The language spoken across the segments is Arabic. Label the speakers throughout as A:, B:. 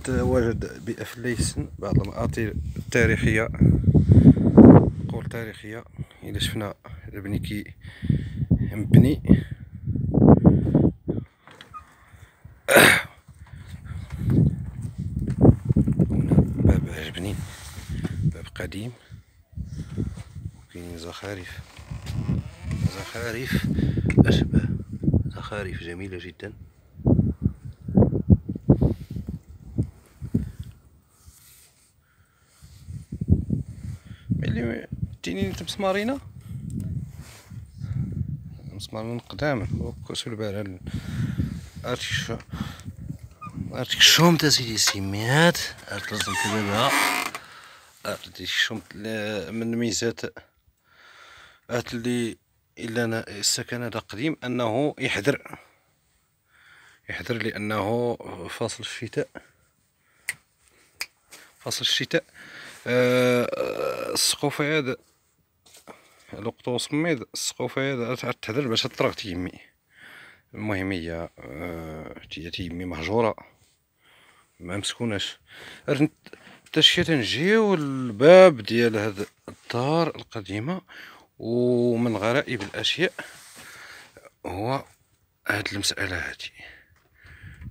A: أتواجد بأفليسن بعض المآثر التاريخية. قول تاريخية إلا شفنا البني كي مبني باب عجبني باب قديم. وكاين زخارف زخارف أشبه زخارف جميلة جدا. ملي تيني مسمارينا مسمارين قدام وكسو البال ارتش ارتك الشوم تا سيدي سيميات. ارت لازم تبابها ارت الشوم من ميزات ارت اللي إلا أنا السكن هذا قديم أنه يحذر. يحذر لأنه فاصل الشتاء. فصل الشتاء. آه، السقوف هذا لقطو سميد السقوف هذا تحذر باش تطرق تيمي المهم هي آه، تيمي مهجورة. ما مسكوناش. تشي تنجيو الباب ديال هاد الدار القديمة ومن غرائب الأشياء هو هاد المسألة هادي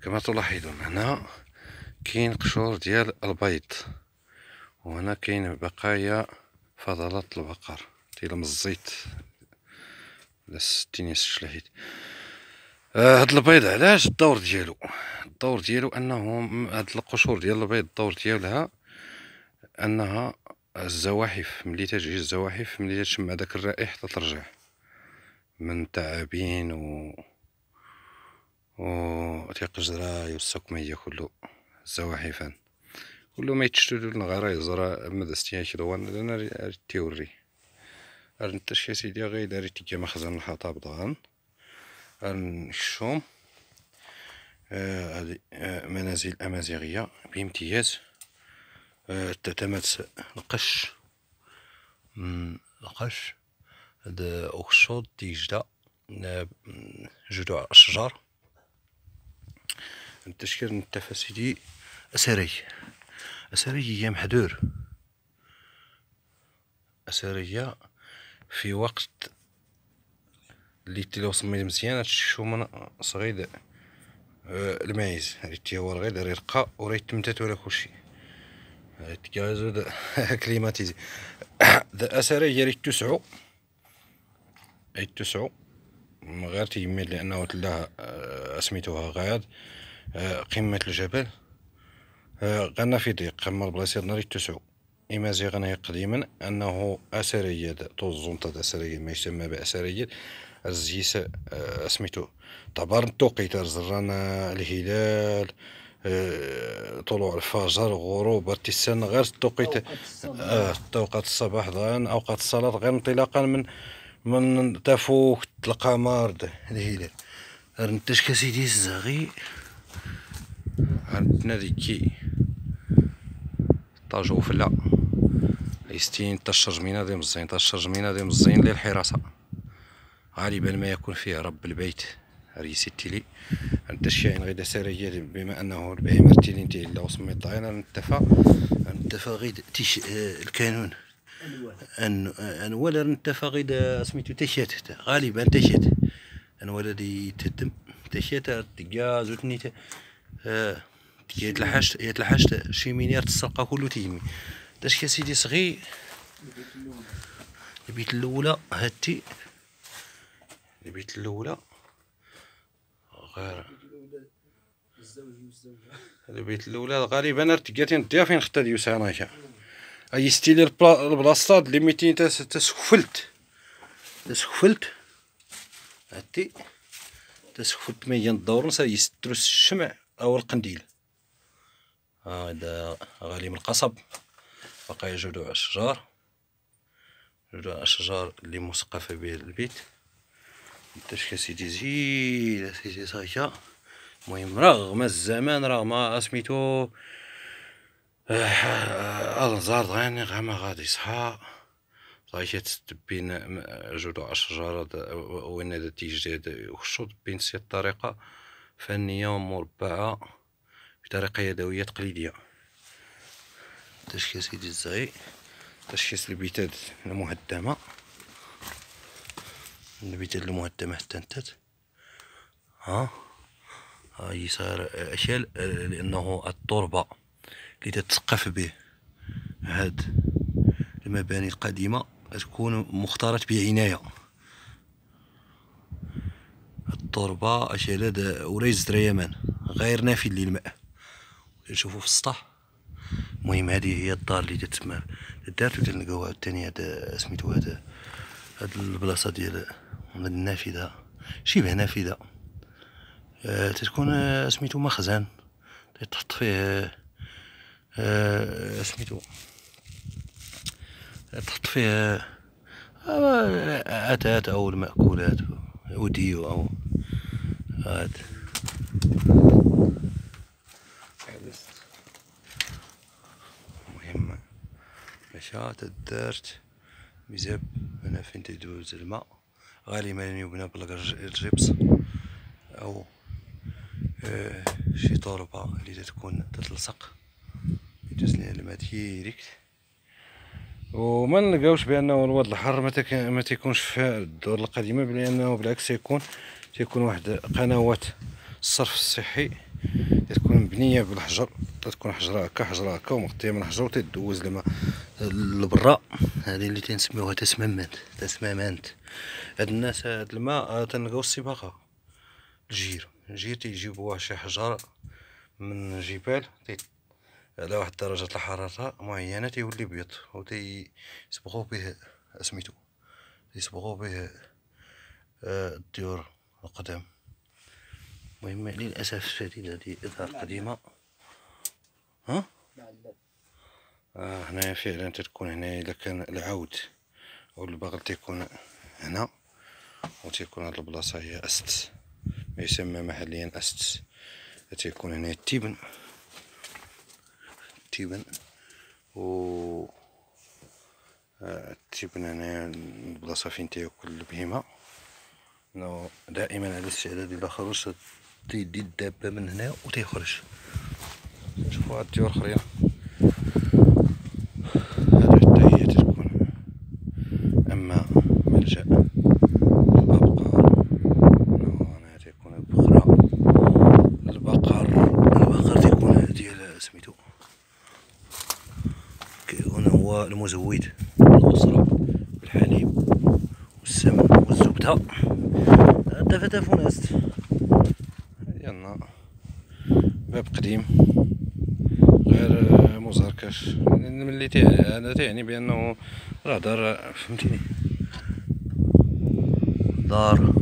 A: كما تلاحظون هنا كاين قشور ديال البيض وهنا كاين بقايا فضلات البقر. ديال الزيت. ستين الشلاحيت آه هاد البيض علاش الدور ديالو؟ الدور ديالو أنه هاد القشور ديال البيض الدور ديالها أنها الزواحف. ملي تجي الزواحف ملي تشم هذاك الرائح تترجع من تعابين و و تيقجراي والسكمية كله زواحفان كل ما يتشتدو الغرا يزرا ماذا استياش دوان لنا تيوري. ارنتش يا سيدي غي داري تيجي مخزن الحطاب ضغان. ارن الشوم هذه آه منازل أمازيغية بامتياز. آه تتمت القش. القش. هذا اوكشود تيجدا جذوع الشجر. التشكيل نتفا سيدي. أسري. أسرية محدور. أسرية في وقت اللي تلو سميت مزيان هادشي من صغيد آه، المايز ريت هو غير ريرقا وريت تمتات ولا كلشي. ريت كازو كليماتيزي. دا أسرية ريت تسعو ريت تسعو غير تيمي لأنه تلاها آه، سميتوها غاد آه، قمة الجبل. آه، غنا في ضيق قمة بلاصة ناري تسعو. إما زيغنا قديما أنه أثرية توزونتا أثرية ما يسمى بأثرية الزيس آه، سميتو طبعا التوقيت زرانا الهلال طلوع الفجر غروب السنة غير التوقيت توقيت الصباح. ضان أوقات الصلاة غير انطلاقا من من تفوق القمر الهلال. رنتش كسيدي الزغي. عندنا ذيكي طاجو فلا ليستين تا الشرجمينة دي مزين تا الشرجمينة دي مزين للحراسة غالبا ما يكون فيه رب البيت. ريسيتي لي. عند الشيء غير سرية بما أنه البهيمة تيلين الله وسمي الطاينة نتفا نتفا غير تيش آه، الكانون. أن انولا نتفا غير سميتو تشات غالبا تشات انولا دي تتم تشات تلقى زوتني آه. يتلحشت يتلحشت شي مينير تسرقه كله تيمي داش يا سيدي صغي البيت الأولى هاتي. البيت الأولى. غير. البيت الأولى غالبا ارتقاتين نديها فين ختا ديوس هنايا أي ستيلي البلاصات اللي ميتين تسخفلت. تسخفلت. هاتي. تسخفلت ميان الدور نسا يسترس الشمع أو القنديل. هذا غالي من القصب. بقايا جذوع الشجار جذوع الشجار اللي مثقفة به البيت نتاش سيدي زيد سيدي صايا المهم رغم الزمان رغم سميتو النزار دغيا غاما غادي يصحى. صايا تبين جذوع الشجار وين هذا تيجي وخشو بين سي الطريقة. فنية ومربعة. بطريقة يدوية تقليدية. تشكيل سيدي الزغي تشكيل البيتاد المهدمة. البيتاد المهدمة حتى انتت ها؟ هاي صار أشياء لأنه التربة اللي تتسقف به. هاد المباني القديمة تكون مختارة بعناية. التربة أشياء وريز دريمان غير نافذ للماء. نشوفو في السطح المهم هذه هي الدار اللي تتسمى دارت وتلقاو عاوتاني هذا سميتو هذا هاد البلاصة ديال النافذة. شبه نافذة. آه تتكون آه سميتو مخزن. تحط فيه آه سميتو تحط فيه أتات أو المأكولات وديو أو هاد. مشا تدارت بزاف هنا فين تدوز الماء. غالبا يبنى بالجبس أو آه شي تربة اللي تكون تتلصق. يدوز ليها الماء ديريكت وما نلقاوش بأنه الواد الحر ما تيكونش في الدور القديمة لأنه بالعكس تيكون تيكون واحد قنوات الصرف الصحي. تكون مبنية بالحجر تكون حجرة هكا حجرة هكا ومغطية من الحجر وتدوز الماء. لبرا هذه اللي تنسميوها تسمامات تسمامات هاد الناس هاد الماء تنلقاو الصباغه الجير الجير تيجيبوها شي حجر من جبال على واحد درجة الحرارة معينة تيولي بيض و تيصبغو به سميتو تيصبغو به آه، الديور القدام المهم للأسف الشديد هذه إظهار قديمة. ها؟ آه هنايا فعلا تتكون هنايا إذا كان العود أو البغل تيكون هنا و تيكون هاد البلاصة هي أست. ما يسمى محليا أست. تيكون هنايا التبن التبن و التبن هنايا البلاصة فين تياكل البهيمة. دائما على استعداد إذا خرج تيدي الدابة من هنا و تيخرج شوفو هاد الديور خرين هذا حتى هي تتكون أما ملجأ الأبقار هنا تيكون البقرة البقر البقر تيكون ديال سميتو هنا هو المزود الأسرة بالحليب والسمن والزبدة. دفا ونست يلا. باب قديم. غير مزركش ملي هذا تعني بأنه راه دار فهمتيني. دار.